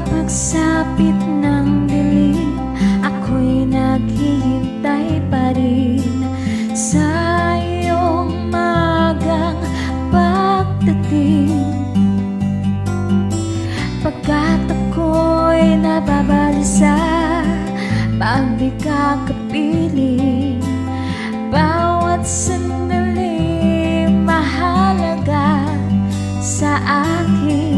pagsapit ng dilim Ako'y naghihintay pa rin. Sa iyong magang pagdating Pagkat ako'y nababalisa Pag di ka kapiling Bawat sandali mahalaga sa akin.